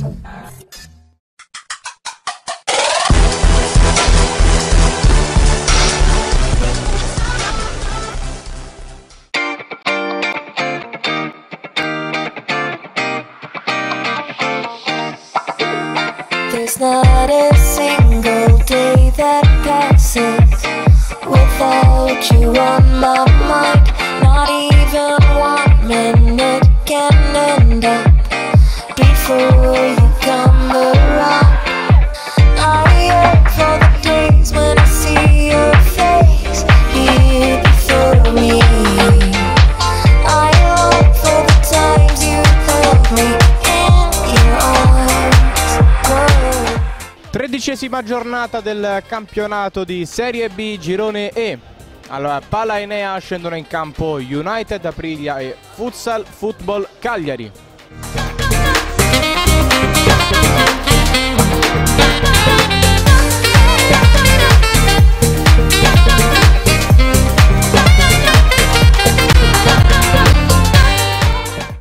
There's not a single day that passes without you on my Tredicesima giornata del campionato di Serie B Girone E. Allora, Pala Enea scendono in campo United Aprilia e Futsal Football Cagliari.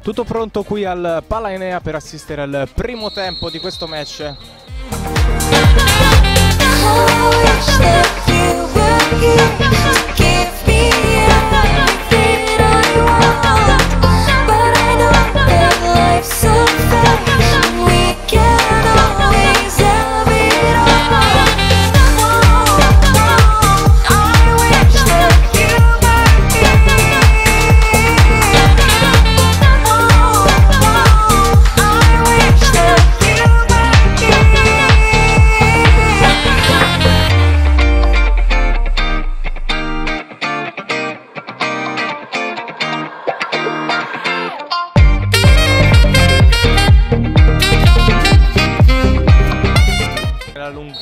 Tutto pronto qui al Pala Enea per assistere al primo tempo di questo match I wish that you were here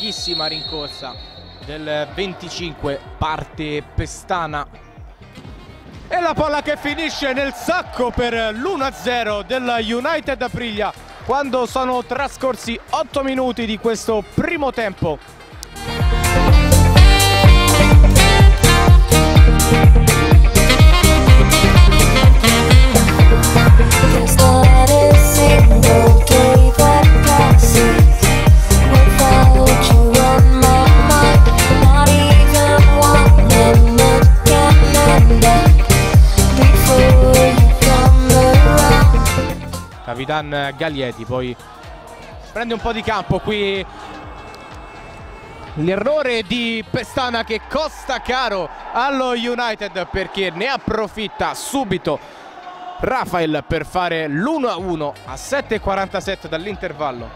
lunghissima rincorsa del 25 parte Pestana. E la palla che finisce nel sacco per l'1-0 della United Aprilia quando sono trascorsi 8 minuti di questo primo tempo. Capitan Gaglieti poi prende un po' di campo qui l'errore di Pestana che costa caro allo United perché ne approfitta subito Rafael per fare l'1-1 a 7.47 dall'intervallo.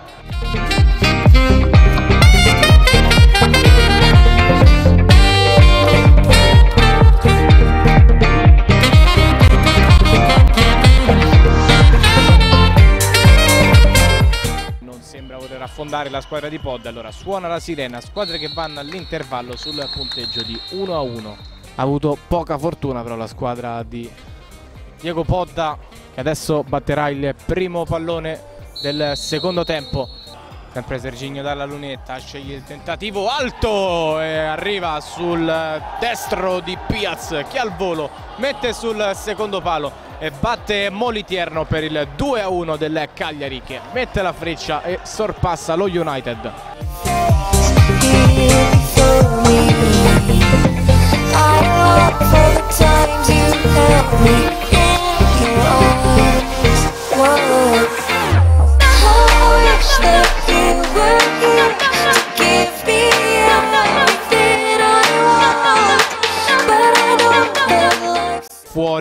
Sembra voler affondare la squadra di Pod, allora suona la sirena, squadre che vanno all'intervallo sul punteggio di 1-1. Ha avuto poca fortuna però la squadra di Diego Podda che adesso batterà il primo pallone del secondo tempo. Sempre Serginio dalla lunetta, sceglie il tentativo alto e arriva sul destro di Piaz che al volo mette sul secondo palo e batte Molitierno per il 2-1 del Cagliari che mette la freccia e sorpassa lo United.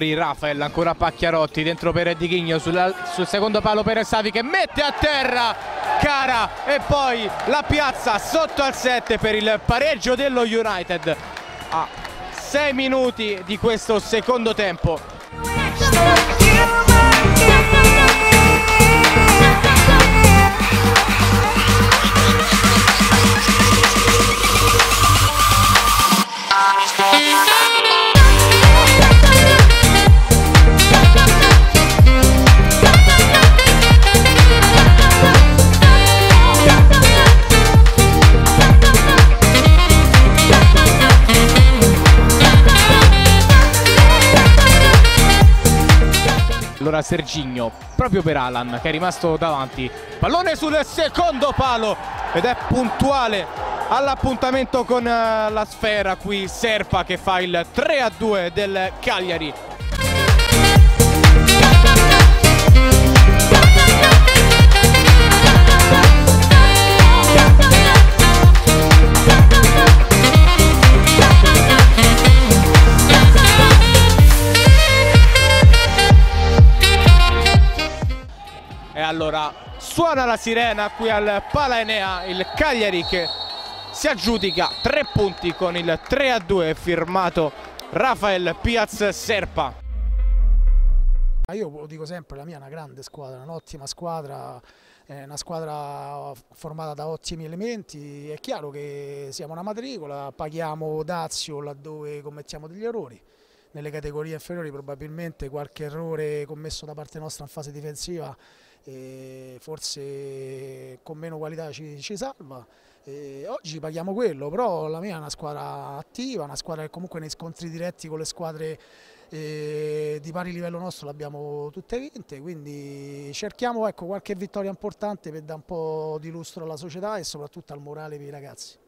Fuori Rafael, ancora Pacchiarotti, dentro per Edichigno, sul, secondo palo per Savi che mette a terra Cara e poi la piazza sotto al 7 per il pareggio dello United a 6 minuti di questo secondo tempo. Ora Serginio, proprio per Alan che è rimasto davanti. Pallone sul secondo palo ed è puntuale all'appuntamento con eh, la sfera qui Serpa che fa il 3 a 2 del Cagliari. Allora suona la sirena qui al Pala Enea, il Cagliari che si aggiudica tre punti con il 3 a 2 firmato Rafael Piaz Serpa. Io lo dico sempre, la mia è una grande squadra, un'ottima squadra, una squadra formata da ottimi elementi. È chiaro che siamo una matricola, paghiamo dazio laddove commettiamo degli errori. Nelle categorie inferiori probabilmente qualche errore commesso da parte nostra in fase difensiva forse con meno qualità ci, ci salva. E oggi paghiamo quello, però la mia è una squadra attiva, una squadra che comunque nei scontri diretti con le squadre eh, di pari livello nostro le abbiamo tutte vinte, quindi cerchiamo ecco, qualche vittoria importante per dare un po' di lustro alla società e soprattutto al morale per i ragazzi.